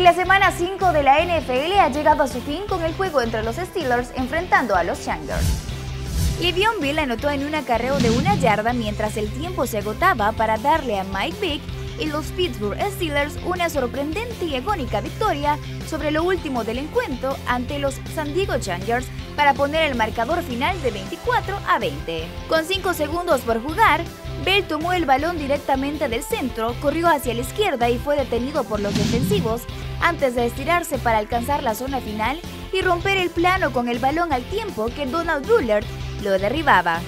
la semana 5 de la NFL ha llegado a su fin con el juego entre los Steelers enfrentando a los Chargers. Le'Veon Bill anotó en un acarreo de una yarda mientras el tiempo se agotaba para darle a Mike Vick y los Pittsburgh Steelers una sorprendente y agónica victoria sobre lo último del encuentro ante los San Diego Chargers para poner el marcador final de 24 a 20. Con 5 segundos por jugar, Bell tomó el balón directamente del centro, corrió hacia la izquierda y fue detenido por los defensivos antes de estirarse para alcanzar la zona final y romper el plano con el balón al tiempo que Donald Bullard lo derribaba.